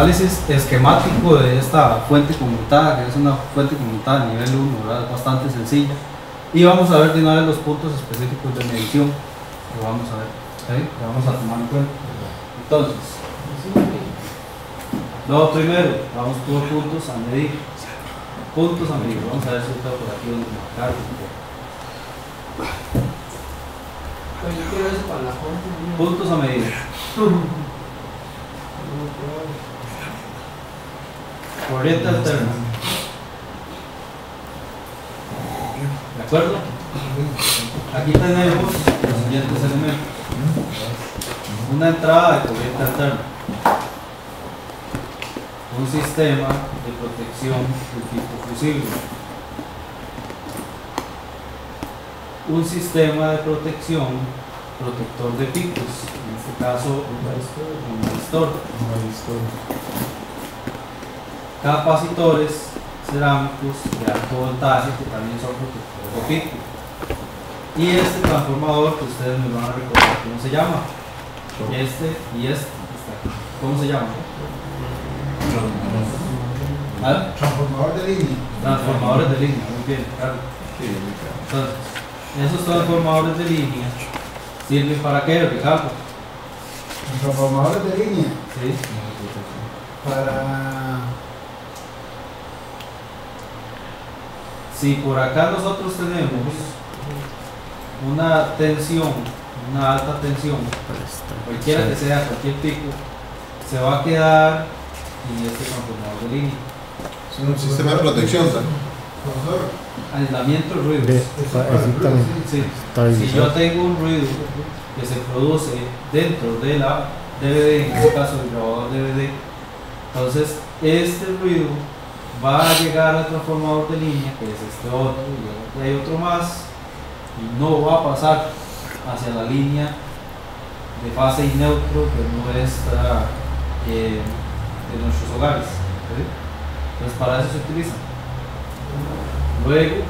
análisis esquemático de esta fuente conmutada, que es una fuente conmutada a nivel 1, ¿verdad? Es bastante sencilla. Y vamos a ver de una vez los puntos específicos de medición que vamos a ver, ¿sí? que vamos a tomar en cuenta. Entonces, lo primero, vamos por puntos a medir. Puntos a medir, vamos a ver si está por aquí donde marcar. Puntos a medir. Corriente alterna. ¿De acuerdo? Aquí tenemos los siguientes elementos. Una entrada de corriente alterna. Un sistema de protección de tipo fusible. Un sistema de protección protector de picos, en este caso un resistor. Capacitores cerámicos de alto voltaje que también son protectores de pico. Y este transformador que ustedes me van a recordar cómo se llama. Este y este. ¿Cómo se llama? ¿Ah? Transformador de línea. Transformadores de línea, muy bien, claro. Entonces, esos transformadores de línea sirven para qué, Ricardo? Transformadores de línea ¿Sí? para. Si por acá nosotros tenemos una tensión, una alta tensión, cualquiera que sea, cualquier pico, se va a quedar en este transformador de línea. Es Un sistema de protección, Aislamiento de ruidos. Sí. Si yo tengo un ruido que se produce dentro de la DVD, en este caso el grabador DVD, entonces este ruido va a llegar al transformador de línea, que es este otro, y hay otro más, y no va a pasar hacia la línea de fase y neutro de nuestra eh, de nuestros hogares. ¿sí? Entonces para eso se utiliza. Luego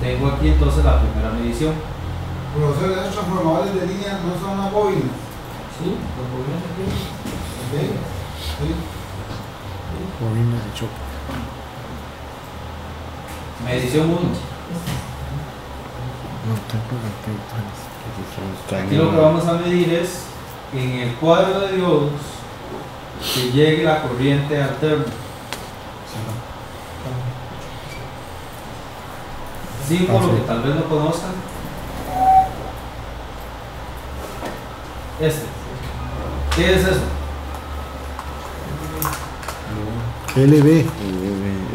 tengo aquí entonces la primera medición. Profesor, esos transformadores de línea no son las bobinas. Sí, los bobinas aquí. ¿ok? Sí. Bobinas de choque. Medición 1. No, tengo Aquí lo que vamos a medir es en el cuadro de diodos que llegue la corriente alterna. Símbolo que tal vez no conozcan. Este. ¿Qué es eso? LB.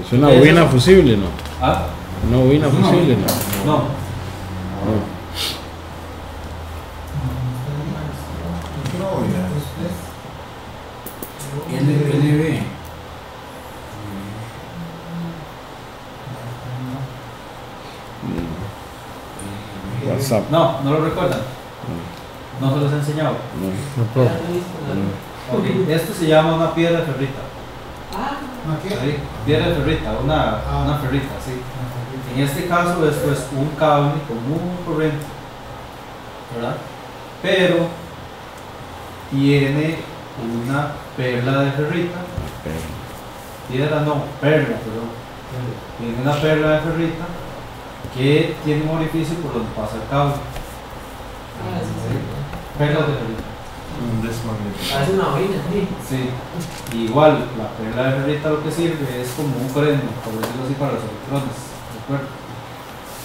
Es una bobina fusible, ¿no? ¿Ah? Una bobina Es una fusible. ¿no? No. No. LB. WhatsApp. No, no lo recuerdan. No se los he enseñado. No. No, profe. Ok, Esto se llama una piedra ferrita. ¿No qué? Piedra de ferrita, una, Ah. una ferrita, sí. En este caso esto es un cable con un corriente, ¿verdad? Pero tiene una perla de ferrita, piedra no, perla, perdón. Tiene una perla de ferrita que tiene un orificio por donde pasa el cable. ah, sí, sí. Perla de ferrita. Parece una bobina, sí. Sí, igual la perla de ferrita lo que sirve es como un freno, por decirlo así, para los electrones. ¿de acuerdo?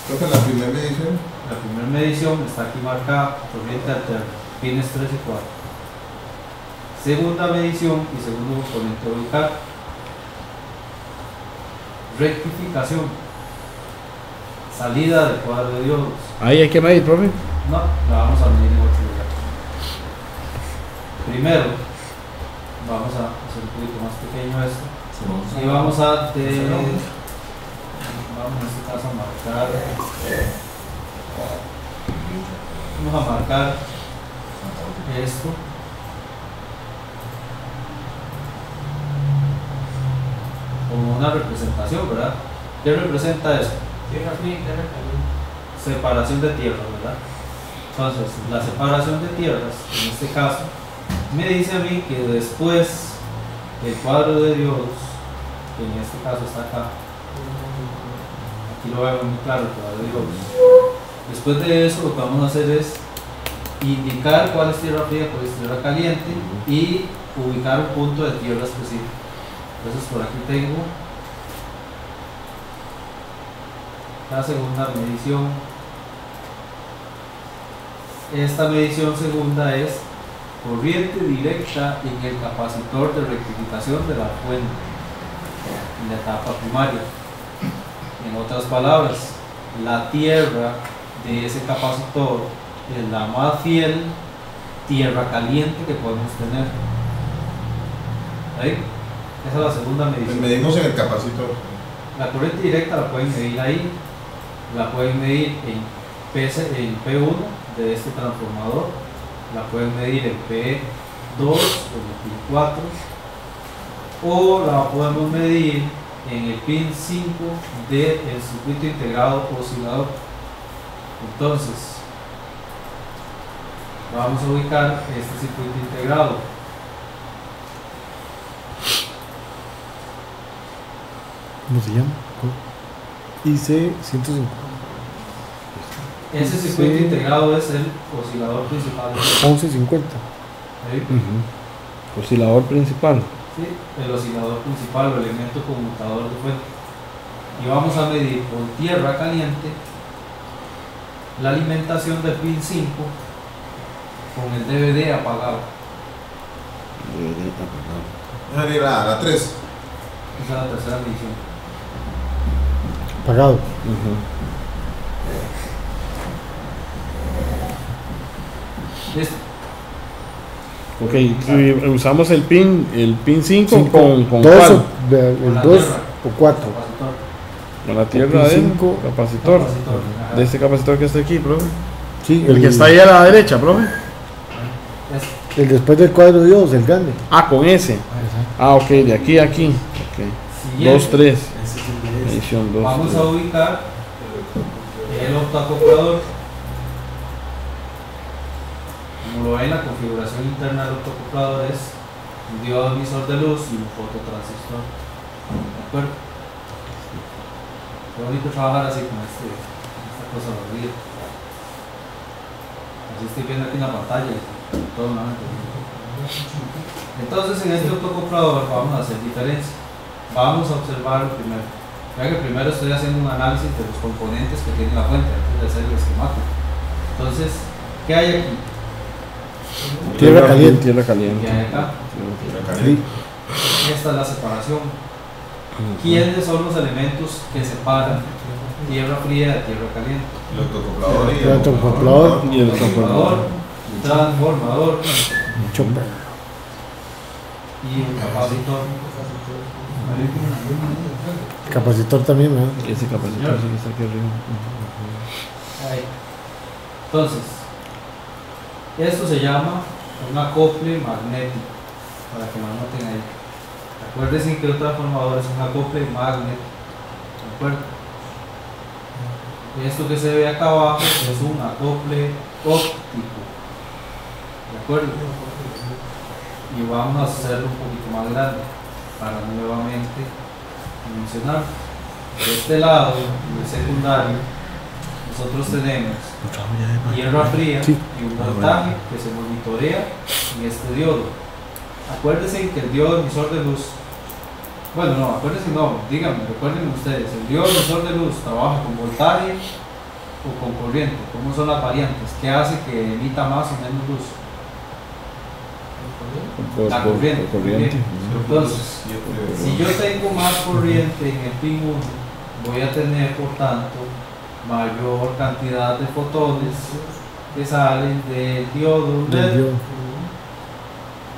Creo que en la primera medición, La primera medición está aquí marcada, corriente alterna, pines 3 y 4. Segunda medición y segundo componente ubicar. Rectificación. Salida del cuadro de diodos. Ahí hay que medir, profe. No, la vamos a medir en otro lugar. Primero, vamos a hacer un poquito más pequeño esto. Y vamos a de, vamos en este caso a marcar vamos a marcar esto como una representación, ¿verdad? ¿Qué representa caliente. separación de tierras, ¿verdad? Entonces, la separación de tierras, en este caso, me dice a mí que después el cuadro de Dios, que en este caso está acá, aquí lo veo muy claro, el cuadro de Dios. Después de eso lo que vamos a hacer es indicar cuál es tierra fría, cuál es tierra caliente y ubicar un punto de tierra específico. Entonces por aquí tengo la segunda medición. Esta medición segunda es corriente directa en el capacitor de rectificación de la fuente en la etapa primaria. En otras palabras, la tierra de ese capacitor es la más fiel tierra caliente que podemos tener. ¿Ahí? Esa es la segunda medición. Medimos en el capacitor. La corriente directa la pueden medir ahí, la pueden medir en, en P1 de este transformador, la pueden medir en P2 o en el P4, o la podemos medir en el pin 5 del circuito integrado oscilador. Entonces, vamos a ubicar este circuito integrado. ¿Cómo se llama? IC 150. Ese circuito Sí. integrado es el oscilador principal. 1150. ¿sí? Ujú. Oscilador principal. Sí, el oscilador principal o elemento conmutador de fuente. Y vamos a medir con tierra caliente la alimentación del pin 5 con el DVD apagado. Esa sería la, la 3. Esa es la tercera medición. Pagado. Ujú. Listo. Ok, si usamos el pin, el pin 5 Cinco. con, con Dos cuál? o- de- el la 2 tierra. o 4. Capacitor. Con la tierra pin de cinco. capacitor. Capacitor. De este capacitor que está aquí, profe. Sí, El que está ahí a la derecha, profe. El después del cuadro de Dios, el grande. Ah, con ese. Ah, ok, de aquí a aquí. Ok. Siguiente. 2, 3. Medición 2. Vamos a ubicar el octoacoplador. Como lo ven, la configuración interna del octoacoplador es un diodo emisor de luz y un fototransistor. ¿De acuerdo? Qué bonito trabajar así con este, esta cosa aburrida. Así estoy viendo aquí en la pantalla todo. Entonces en este octoacoplador vamos a hacer diferencia. Vamos a observar primero. Vean que primero estoy haciendo un análisis de los componentes que tiene la fuente antes de hacer el esquemático. Entonces, ¿qué hay aquí? Tierra caliente. Tierra ¿Qué caliente. Sí. Esta es la separación. ¿Quiénes son los elementos que separan tierra fría de tierra caliente? El autocoplador y El autocoplador. Y el Transformador, transformador. Chopper. y un capacitor. Capacitor también, ¿verdad? Ese capacitor sí que está aquí arriba. Ahí. Entonces, esto se llama un acople magnético, para que lo anoten ahí. Acuérdense que un transformador es un acople magnético. ¿De acuerdo? Esto que se ve acá abajo es un acople óptico. ¿De acuerdo? Y vamos a hacerlo un poquito más grande para nuevamente mencionar. De este lado, en el secundario, nosotros tenemos hierba fría Sí. y un voltaje que se monitorea en este diodo. Acuérdense que el diodo emisor de luz, bueno, no, acuérdense, no, díganme, recuerden ustedes, el diodo emisor de luz trabaja con voltaje o con corriente. ¿Cómo son las variantes? ¿Qué hace que emita más o menos luz? Por, La por- corriente, por corriente. Entonces, si yo tengo más corriente en el pin 1, voy a tener, por tanto, mayor cantidad de fotones que salen del diodo Del LED diodo.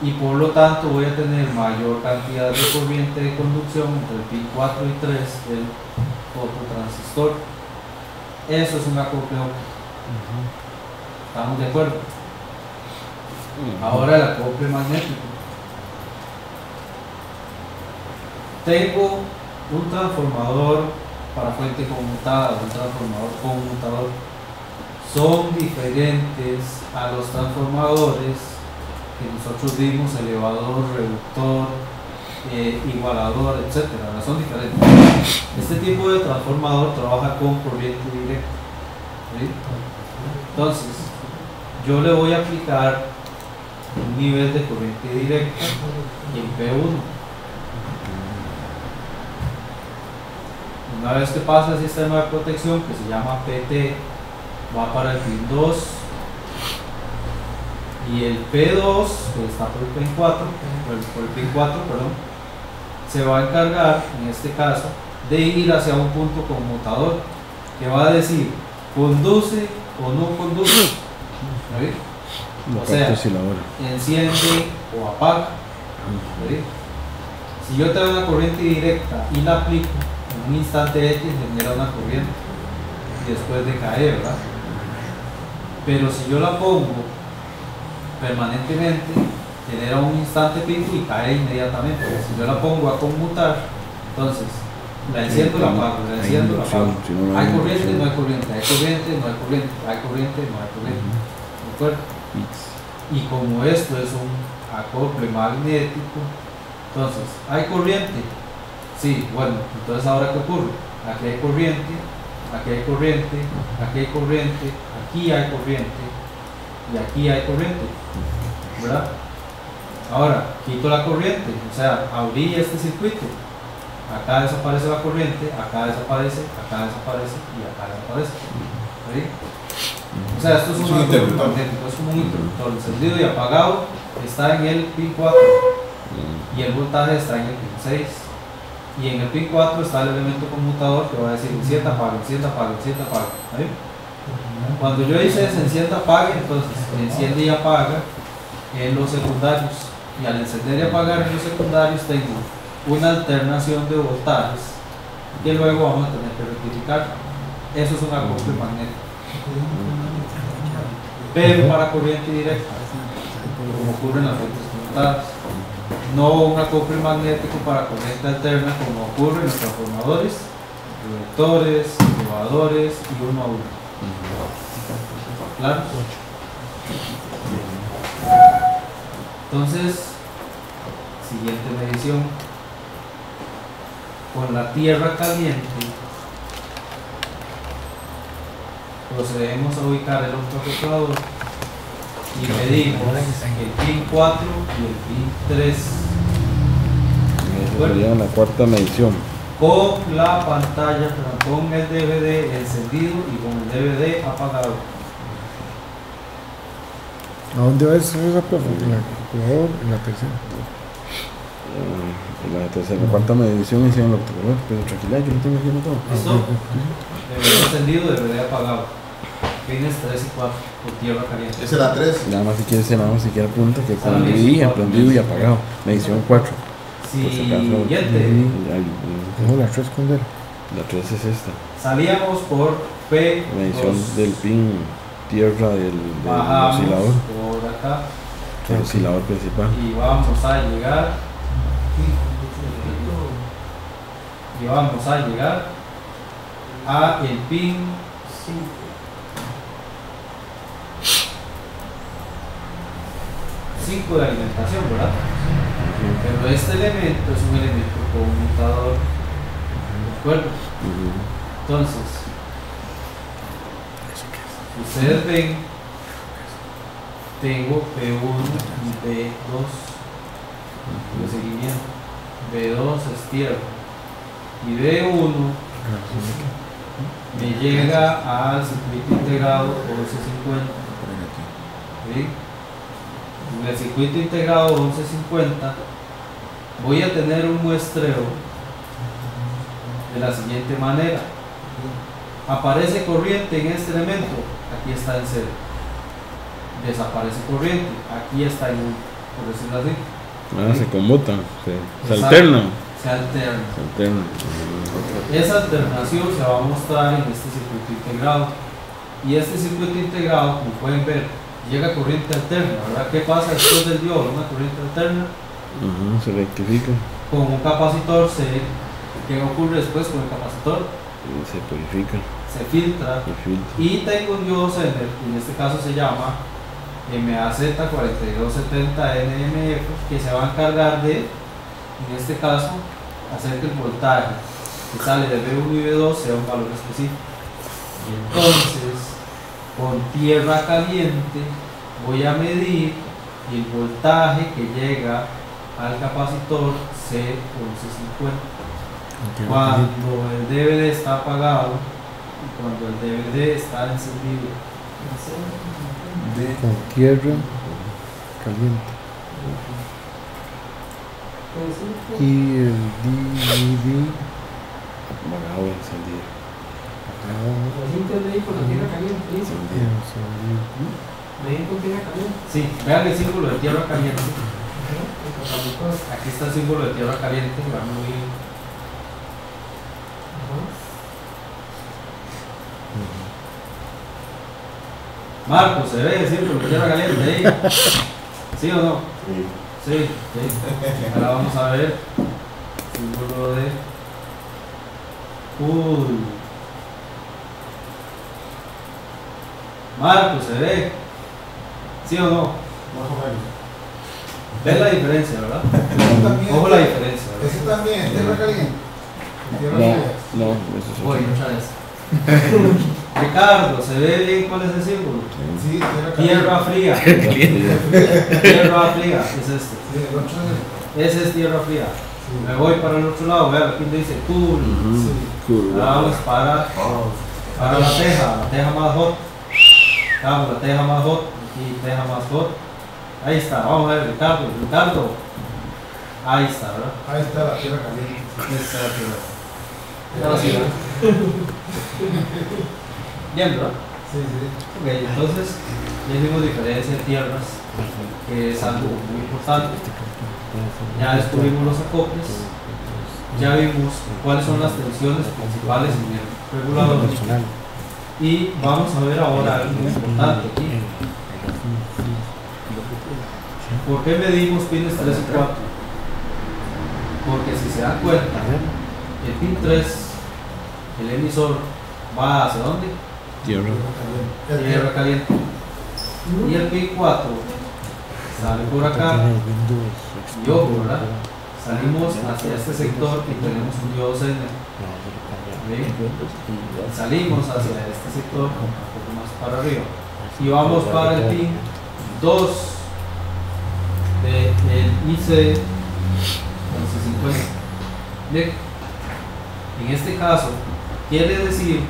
y por lo tanto voy a tener mayor cantidad de corriente de conducción entre el pin 4 y 3 del fototransistor. Eso es un acople óptico. ¿Estamos de acuerdo? Ahora el acople magnético. Tengo un transformador para fuente conmutada, un transformador conmutador. Son diferentes a los transformadores que nosotros vimos, elevador, reductor, eh, igualador, etc. Son diferentes. Este tipo de transformador trabaja con corriente directa. Entonces, yo le voy a aplicar un nivel de corriente directa en P1. Una vez que pasa el sistema de protección que se llama PT, va para el pin 2 y el P2, que está por el pin 4, por el, por el pin 4, perdón, se va a encargar, en este caso, de ir hacia un punto conmutador que va a decir conduce o no conduce. ¿sí? O sea, enciende o apaga. ¿sí? Si yo tengo una corriente directa y la aplico, un instante X genera una corriente después decae, ¿verdad? Pero si yo la pongo permanentemente, genera un instante pico y cae inmediatamente. Si yo la pongo a conmutar, entonces la enciendo, la apago, la enciendo, la apago. Hay corriente, no hay corriente, hay corriente, no hay corriente, hay corriente, no hay corriente. ¿De acuerdo? Y como esto es un acople magnético, entonces, ¿hay corriente? Sí, bueno, entonces ahora ¿qué ocurre? Aquí hay corriente, aquí hay corriente, aquí hay corriente, aquí hay corriente y aquí hay corriente, ¿verdad? Ahora, quito la corriente, o sea, abrí este circuito, acá desaparece la corriente, acá desaparece, acá desaparece y acá desaparece. ¿sí? O sea, esto es, Es un interruptor. magnético, es como un interruptor, encendido y apagado está en el pin 4 y el voltaje está en el pin 6 y en el pin 4 está el elemento conmutador que va a decir encienda, apaga, encienda, apaga, encienda, apaga. ¿sí? Cuando yo hice ese encienda, apague, entonces enciende y apaga en los secundarios y al encender y apagar en los secundarios tengo una alternación de voltajes que luego vamos a tener que rectificar. Eso es un acople magnético. Pero para corriente directa, como ocurre en las fuentes conectadas. No un acople magnético para corriente alterna como ocurre en los transformadores, reductores, elevadores y uno a uno. ¿Claro? Entonces, siguiente medición. Con la tierra caliente, procedemos a ubicar el autoacoplador y medimos el pin 4 y el pin 3 Esa sería la cuarta medición. con la pantalla, con el DVD encendido y con el DVD apagado. ¿A dónde va eso, esa profe? En la calculadora, en la tercera. Eh, La tercera, la cuarta medición hicieron el autocolor, pero tranquila, yo lo tengo aquí anotado. ¿Listo? DVD encendido, DVD apagado. Pines 3 y 4 por tierra caliente. Esa es la 3. Nada más si quieres, nada más si quieres apunta que Solo con medición dije, cuatro. prendido y apagado. Medición 4. Siguiente. Tengo la tres con él. La 3 es esta. Salíamos por P. Medición del pin tierra del, del oscilador, por acá el oscilador principal. y vamos a llegar. Y vamos a llegar a el pin 5 de alimentación, ¿verdad? Pero este elemento es un elemento conmutador. ¿De acuerdo? Ujú. Entonces, ustedes ven, tengo P1 y B2 de seguimiento. B2 es tierra. Y B1 me llega al circuito integrado 1150. ¿sí? En el circuito integrado 1150 voy a tener un muestreo de la siguiente manera. Aparece corriente en este elemento, aquí está en cero. Desaparece corriente, aquí está en 1, por decirlo así. Ah, se conmutan, se, se alternan. Se alterna. Se alternan. Ujú. Esa alternación se va a mostrar en este circuito integrado. Y este circuito integrado, como pueden ver, llega corriente alterna, ¿verdad? ¿Qué pasa después del diodo? Una corriente alterna se rectifica con un capacitor, se, ¿qué ocurre después con el capacitor? y se purifica, Se filtra se filtra. y tengo un diodo Zener, y en este caso se llama MAZ4270NMF que se va a encargar de, en este caso, hacer que el voltaje que sale de B1 y B2 sea un valor específico. Entonces, con tierra caliente voy a medir el voltaje que llega al capacitor C1150 cuando el DVD está apagado y cuando el DVD está encendido. Con tierra caliente. Y el DVD Apagado, encendido. Los la tierra caliente, dice. tierra. Sí, vean el símbolo de tierra caliente. Aquí está el símbolo de tierra caliente, va muy. Marco, ¿se ve el símbolo de tierra caliente ahí? ¿Sí o no? Sí, sí. Ahora vamos a ver. Símbolo de. Uy. Marco, ¿se ve? ¿Sí o no? Más o menos. ¿Ves la diferencia, verdad? También. Ojo la diferencia, ¿verdad? Ese también, tierra caliente. Tierra No, fría. no, eso es Voy otra vez. Ricardo, ¿se ve bien cuál es el símbolo? Sí, tierra caliente. Tierra fría. Tierra fría, es este. Ese es tierra fría. Sí. Me voy para el otro lado, vean, aquí dice cool. Sí. Cool. Ahora vamos para, para la teja, la teja más hot. Vamos, la teja más hot. Aquí, teja más hot. Ahí está, vamos a ver, Ricardo, Ricardo. Ahí está, ¿verdad? Ahí está la tierra caliente. Esa es la tierra. Ahora sí, ¿verdad? Bien, ¿verdad? Sí, sí. Ok, entonces ya hicimos diferencia de tierras, que es algo muy importante. Ya descubrimos los acoples, ya vimos cuáles son las tensiones principales en el regulador. Y vamos a ver ahora algo muy importante aquí. ¿Por qué medimos pines 3 y 4? Porque si se dan cuenta, el pin 3, el emisor, va hacia dónde? Tierra. Tierra caliente. Y el pin 4 sale por acá. Y ojo, ¿verdad? Salimos hacia este sector y tenemos un diodo CN. Salimos hacia este sector, un poco más para arriba. Y vamos para el pin 2 del IC 1150. Bien. En este caso, quiere decir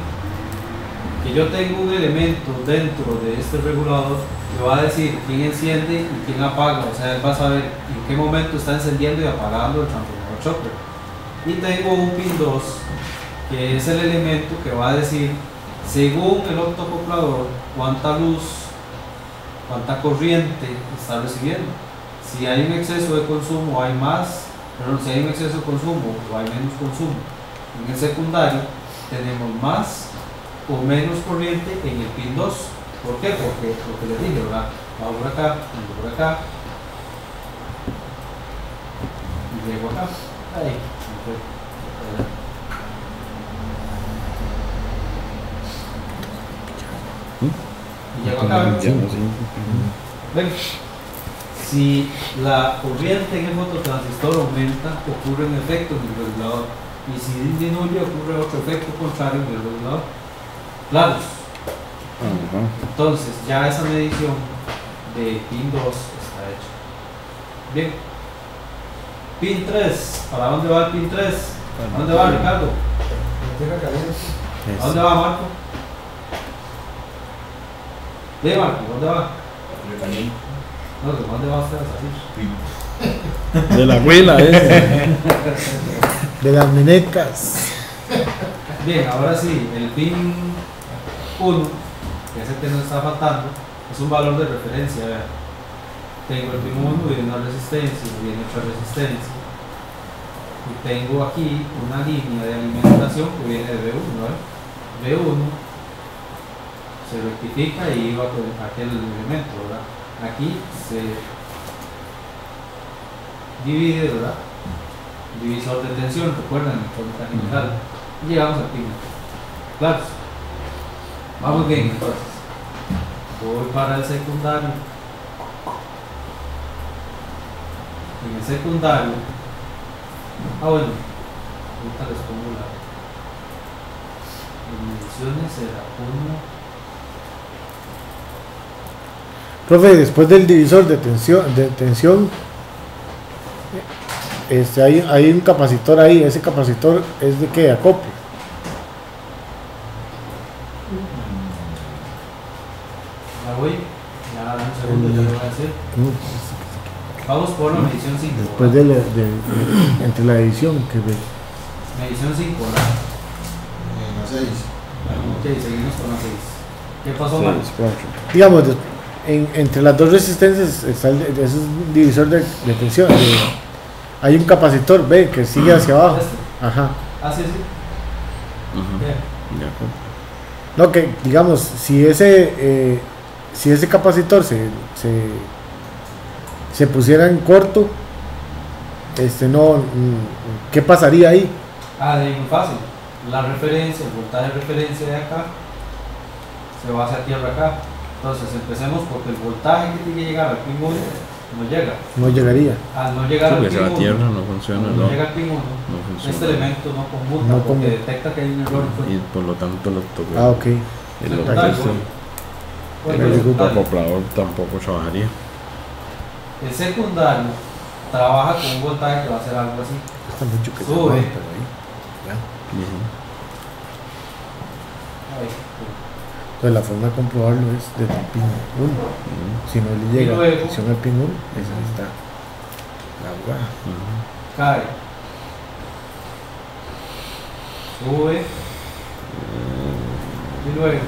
que yo tengo un elemento dentro de este regulador que va a decir quién enciende y quién apaga, o sea, él va a saber en qué momento está encendiendo y apagando el transformador chopper. Y tengo un pin 2 que es el elemento que va a decir, según el octocoplador, cuánta luz, cuánta corriente está recibiendo. Si hay un exceso de consumo, hay más, pero si hay un exceso de consumo o hay menos consumo. En el secundario tenemos más o menos corriente en el pin 2. ¿Por qué? Porque lo que les dije, ¿verdad? Bajo por acá, vengo por acá. Y llego acá. Ahí. Y llego acá. Ven, si la corriente en el fototransistor aumenta, ocurre un efecto en el regulador. Y si disminuye, ocurre otro efecto contrario en el regulador. Claro, Ajá. entonces ya esa medición de pin 2 está hecha. Bien. Pin 3, ¿para dónde va el pin 3? ¿A dónde va Ricardo? La tierra caliente. ¿A dónde va Marco? Ve Marco, ¿dónde va? No, ¿de dónde va usted a salir? De la abuela, eh. De las menecas. Bien, ahora sí, el pin 1, que es el que nos está faltando, es un valor de referencia. vean. Tengo el pin 1, viene una resistencia, viene otra resistencia. Y tengo aquí una línea de alimentación que viene de B1. ¿eh? B1 se rectifica y iba con aquel elemento, ¿verdad? Aquí se divide, ¿verdad? Divisor de tensión, recuerdan, en fórmula general. Y llegamos al pin. Claro. Vamos bien, entonces. Voy para el secundario. En el secundario. Ah, bueno. Ahorita les pongo la. Dimensiones será 1. Profe, después del divisor de tensión, de tensión este, hay, hay un capacitor ahí. ¿Ese capacitor es de qué? ¿Acople? Ya voy. Ya un segundo, ya lo voy a decir. Vamos por la medición 5. Después de, la- de- entre la edición que ve. Medición 5, ¿verdad? La 6. Ok, seguimos con la 6. ¿Qué pasó, Sí, mal? es cuatro. digamos, de- en- entre las dos resistencias está el, ese es un divisor de, de tensión. de- hay un capacitor, ve, que sigue hacia abajo. Este. Ajá. Ah, sí, sí. Bien. Ya, pues. No, que digamos, si ese, eh, si ese capacitor se, se, se pusiera en corto, este no, mm, ¿qué pasaría ahí? Ah, de muy fácil. La referencia, el voltaje de referencia de acá se va hacia tierra acá. Entonces empecemos porque el voltaje que tiene que llegar al pin 1 no llega. No llegaría. Al no llegar al Porque pin se va a 1, tierra, no funciona, cuando no, llega al pin 1, no funciona. este elemento no conmuta No porque detecta que hay un error. Y por lo tanto, lo toco. Ah, ok. el este, Bueno, el secundario. acoplador tampoco trabajaría. El secundario trabaja con un voltaje que va a ser algo así. Está mucho que se Sube. ahí. Entonces la forma de comprobarlo es desde el pin 1. Ujú. Si no le llega luego- la tensión al pin 1, esa está la jugada. Cae, sube y luego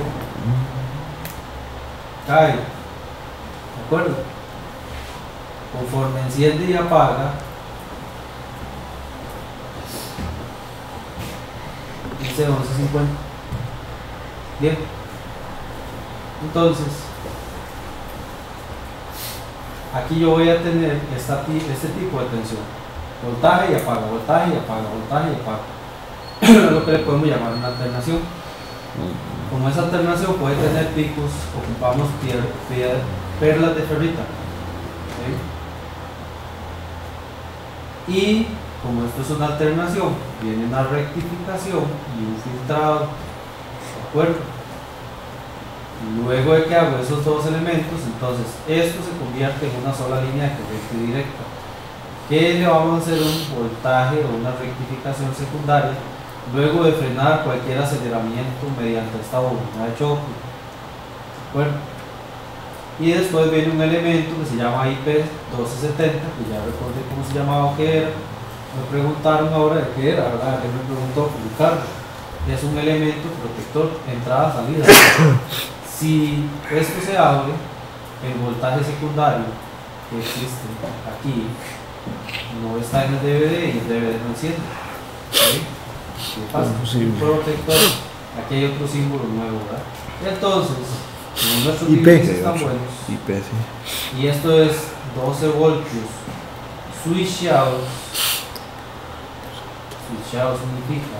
cae. ¿De acuerdo? Conforme enciende y apaga, dice 11.50. Bien. Entonces, aquí yo voy a tener este tipo de tensión. Voltaje y apaga, voltaje y apaga, voltaje y apaga. lo que le podemos llamar una alternación. Como esa alternación puede tener picos, ocupamos pier- perlas de ferrita. Y como esto es una alternación, viene una rectificación y un filtrado. ¿De acuerdo? Luego de que hago esos dos elementos, entonces esto se convierte en una sola línea de corriente directa. Que le vamos a hacer un voltaje o una rectificación secundaria luego de frenar cualquier aceleramiento mediante esta bobina de choque. ¿De acuerdo? Y después viene un elemento que se llama IP1270, que ya recordé cómo se llamaba o qué era. Me preguntaron ahora de qué era, ¿verdad? Él me preguntó, Ricardo. Es un elemento protector, entrada-salida. Si esto se abre, el voltaje secundario que existe aquí no está en el DVD y el DVD no enciende. ¿ok? Protector. Aquí hay otro símbolo nuevo, ¿verdad? Entonces, como nuestros IP. están buenos, IP, sí. y esto es 12 voltios switchados. Switchados significa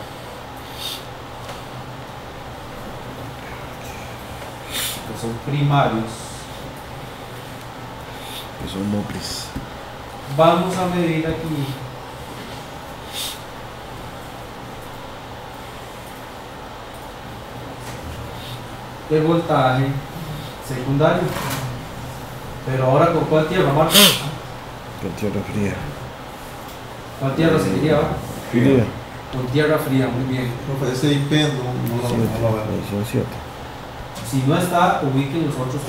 que son primarios. Que son moplis. Vamos a medir aquí el voltaje secundario. Pero ahora con cuál tierra, Marco? Con tierra fría. ¿Cuál tierra seguiría? va? Fría. Con tierra fría, muy bien. Profe, ese IP no, no lo, no lo veo. Si no está, ubiquen los otros.